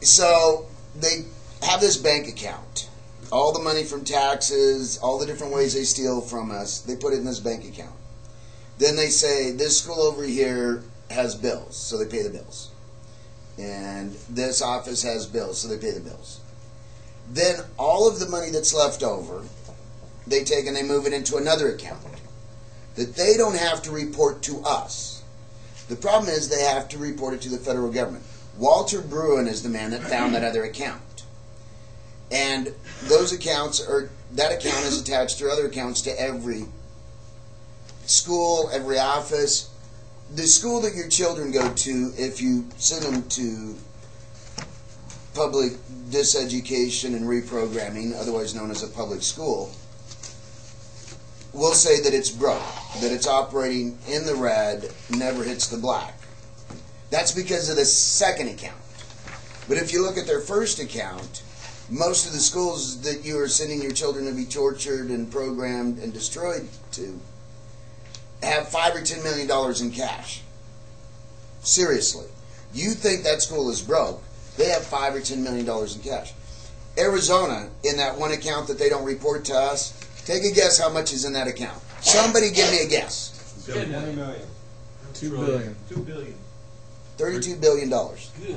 So they have this bank account. All the money from taxes, all the different ways they steal from us, they put it in this bank account. Then they say this school over here has bills, so they pay the bills. And this office has bills, so they pay the bills. Then all of the money that's left over, they take and they move it into another account that they don't have to report to us. The problem is they have to report it to the federal government. Walter Burien is the man that found that other account. And those accounts are that account is attached to other accounts to every school, every office. The school that your children go to, if you send them to public diseducation and reprogramming, otherwise known as a public school, will say that it's broke, that it's operating in the red, never hits the black. That's because of the second account. But if you look at their first account, most of the schools that you are sending your children to be tortured and programmed and destroyed to have five or ten million dollars in cash. Seriously. You think that school is broke, they have five or ten million dollars in cash. Arizona, in that one account that they don't report to us, take a guess how much is in that account. Somebody give me a guess. Twenty million. Two billion. Two billion. $32 billion. Good.